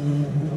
Mm-hmm.